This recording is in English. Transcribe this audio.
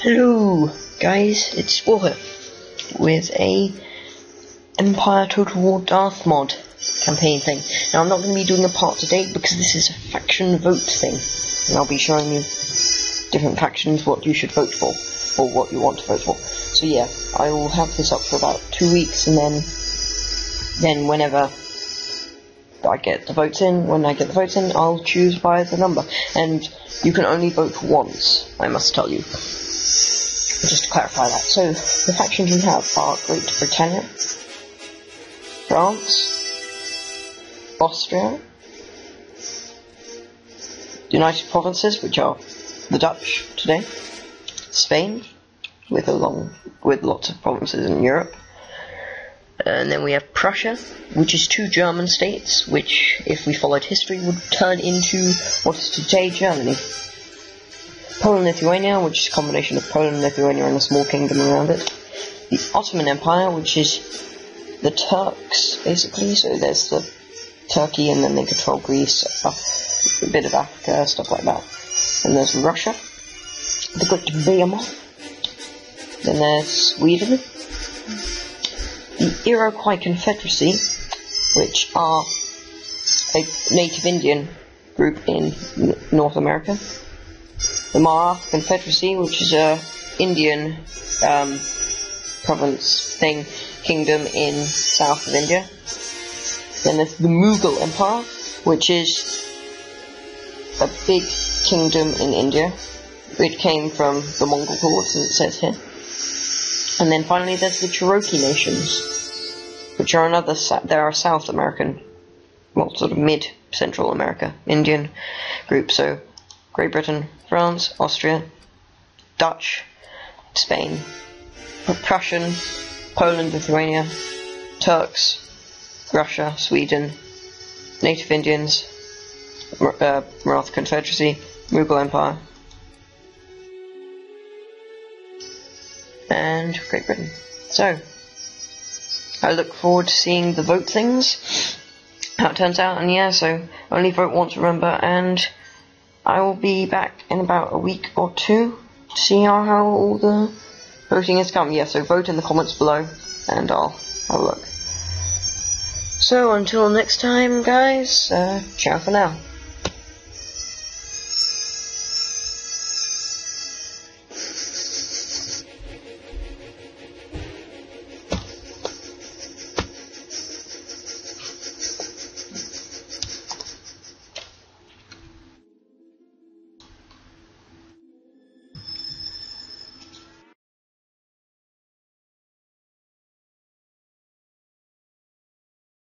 Hello, guys, it's Warher with a Empire Total War Darthmod campaign thing. Now, I'm not going to be doing a part today because this is a faction vote thing, and I'll be showing you different factions what you should vote for, or what you want to vote for. So yeah, I will have this up for about two weeks, and then, then whenever I get the votes in, when I get the votes in, I'll choose by the number, and you can only vote once, I must tell you. Just to clarify that. So, the factions we have are Great Britannia, France, Austria, United Provinces, which are the Dutch today, Spain, with a long, with lots of provinces in Europe, and then we have Prussia, which is two German states, which, if we followed history, would turn into what is today Germany. Poland Lithuania, which is a combination of Poland, and Lithuania, and a small kingdom around it. The Ottoman Empire, which is the Turks, basically. So there's the Turkey, and then they control Greece, uh, a bit of Africa, stuff like that. And there's Russia, the Great Behemoth. Then there's Sweden, the Iroquois Confederacy, which are a native Indian group in North America the Maratha Confederacy, which is a Indian um, province thing, kingdom in south of India. Then there's the Mughal Empire, which is a big kingdom in India. It came from the Mongol hordes, as it says here. And then finally, there's the Cherokee Nations, which are another. There are South American, well, sort of mid Central America Indian group. So Great Britain, France, Austria, Dutch, Spain, Prussian, Poland, Lithuania, Turks, Russia, Sweden, Native Indians, uh, Confederacy, Mughal Empire, and Great Britain. So, I look forward to seeing the vote things, how it turns out, and yeah, so only vote once, remember, and I will be back in about a week or two to see how, how all the voting has come. Yeah, so vote in the comments below and I'll have a look. So until next time, guys, uh, ciao for now.